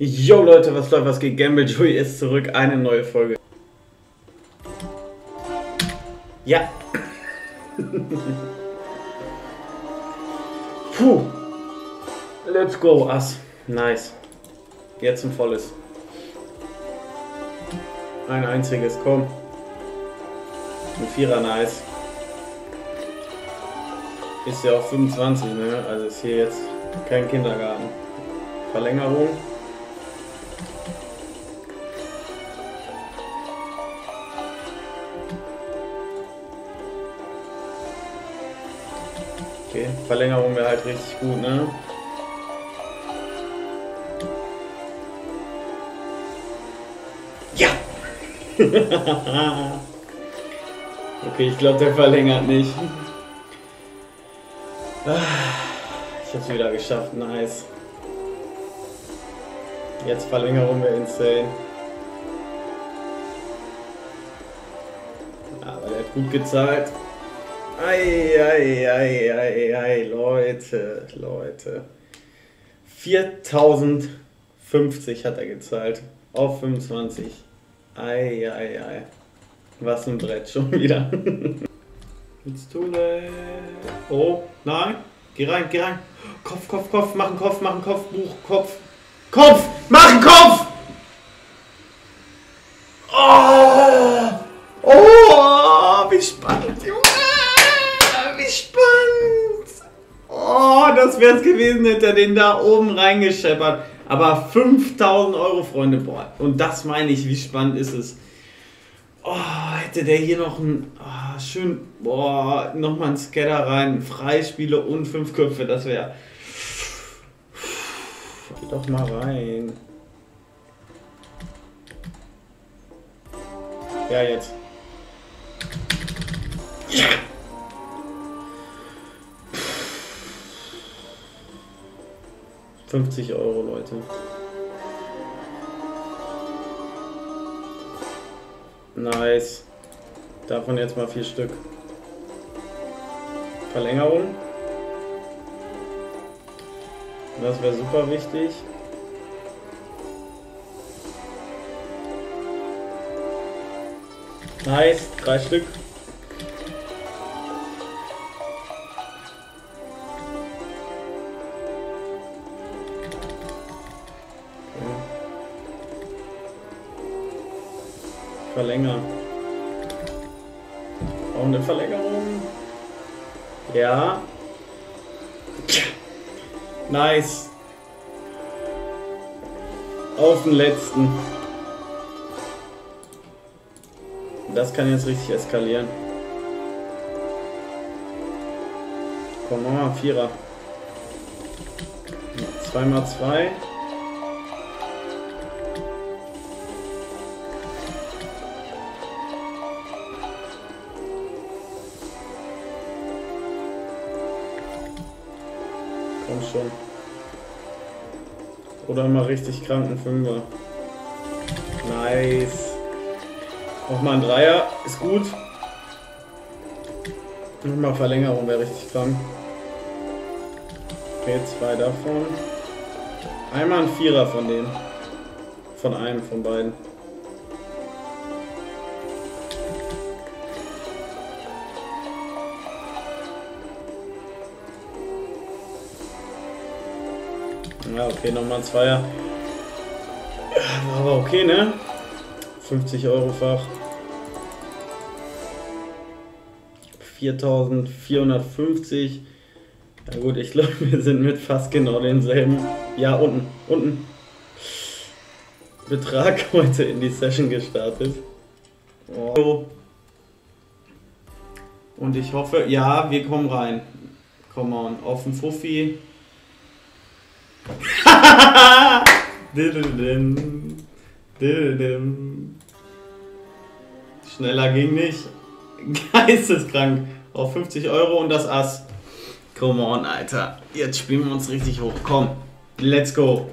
Yo Leute, was läuft, was geht? Gamble Joey ist zurück, eine neue Folge. Ja. Puh. Let's go, Ass. Nice. Jetzt ein volles. Ein einziges, komm. Ein Vierer, nice. Ist ja auch 25, ne? Also ist hier jetzt kein Kindergarten. Verlängerung. Verlängerung wäre halt richtig gut, ne? Ja! okay, ich glaube, der verlängert nicht. Ich hab's wieder geschafft, nice. Jetzt Verlängerung wäre insane. Aber der hat gut gezahlt. Ei, ei, ei, ei, ei, Leute, Leute. 4050 hat er gezahlt. Auf 25. Ei, ei, ei. Was ein Brett schon wieder. It's too late. Oh, nein. Geh rein, geh rein. Kopf, Kopf, Kopf, mach einen Kopf, mach einen Kopf, Buch, Kopf. Kopf! Mach einen Kopf! Oh! Oh! Wie spannend, Junge! Wie spannend! Das wär's gewesen, hätte er den da oben reingescheppert. Aber 5000 Euro, Freunde, boah. Und das meine ich, wie spannend ist es. Oh, hätte der hier noch ein. Oh, schön. Boah, nochmal ein Scatter rein. Freispiele und fünf Köpfe, das wäre. Doch mal rein. Ja, jetzt. Ja! Fünfzig Euro, Leute. Nice. Davon jetzt mal vier Stück. Verlängerung. Das wäre super wichtig. Nice, drei Stück. Verlängern. Auch eine Verlängerung. Ja. Nice. Auf den letzten. Das kann jetzt richtig eskalieren. Komm, machen wir Vierer. Zweimal zwei. Komm schon. Oder mal richtig kranken Fünfer. Nice. Nochmal ein Dreier. Ist gut. Nochmal Verlängerung wäre richtig krank. Okay, zwei davon. Einmal ein Vierer von denen. Von einem von beiden. Ja, okay, nochmal ein Zweier. War aber okay, ne? 50 Euro Fach. 4450. Ja gut, ich glaube, wir sind mit fast genau denselben. Ja, unten, unten. Betrag heute in die Session gestartet. Oh. Und ich hoffe, ja, wir kommen rein. Come on, auf den Fuffi. Schneller ging nicht. Geisteskrank. Auf 50 Euro und das Ass. Come on, Alter. Jetzt spielen wir uns richtig hoch. Komm. Let's go.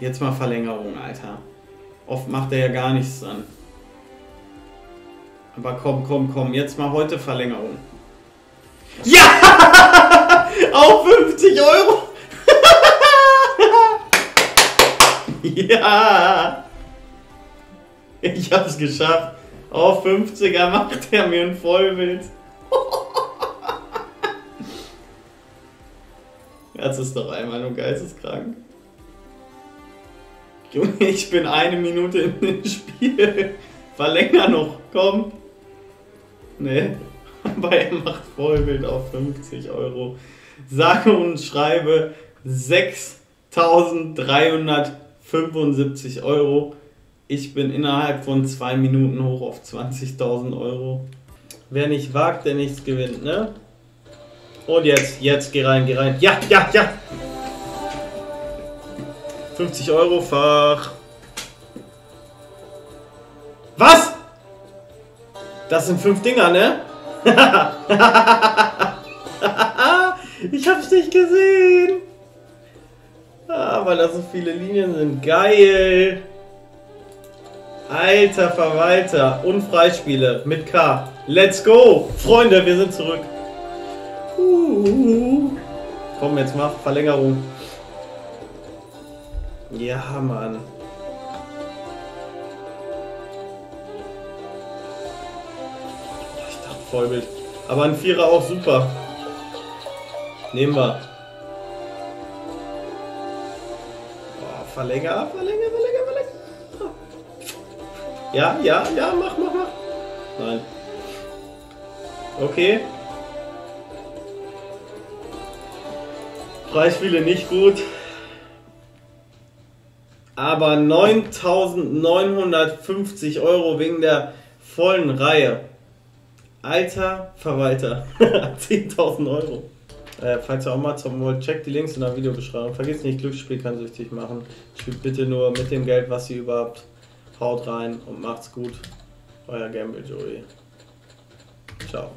Jetzt mal Verlängerung, Alter. Oft macht er ja gar nichts dann. Aber komm, komm, komm. Jetzt mal heute Verlängerung. Ja! Auf 50 Euro! Ja! Ich hab's geschafft. Auf 50er macht er mir ein Vollbild. Das ist doch einmal nur geisteskrank. Junge, ich bin eine Minute in dem Spiel. Verlänger noch, komm. Nee, aber er macht Vollbild auf 50 Euro. Sage und schreibe 6.375 Euro. Ich bin innerhalb von zwei Minuten hoch auf 20.000 Euro. Wer nicht wagt, der nichts gewinnt, ne? Und jetzt, jetzt, geh rein, geh rein. Ja, ja, ja! 50 Euro Fach. Was? Das sind fünf Dinger, ne? ich hab's nicht gesehen. Ah, weil da so viele Linien sind. Geil. Alter Verwalter. Und Freispiele mit K. Let's go. Freunde, wir sind zurück. Uh. Komm, jetzt mach Verlängerung. Ja, Mann. Ich dachte Vollbild. Aber ein Vierer auch super. Nehmen wir. Oh, Verlänger, Verlänger, Verlänger, Verlänger. Ja, ja, ja, mach, mach, mach. Nein. Okay. Preisspiele nicht gut. Aber 9.950 Euro wegen der vollen Reihe. Alter Verwalter. 10.000 Euro. Äh, falls ihr auch mal zum wollt, checkt die Links in der Videobeschreibung. Vergiss nicht, Glücksspiel kann süchtig machen. Spielt bitte nur mit dem Geld, was ihr überhaupt haut rein und macht's gut. Euer Gamble Joey. Ciao.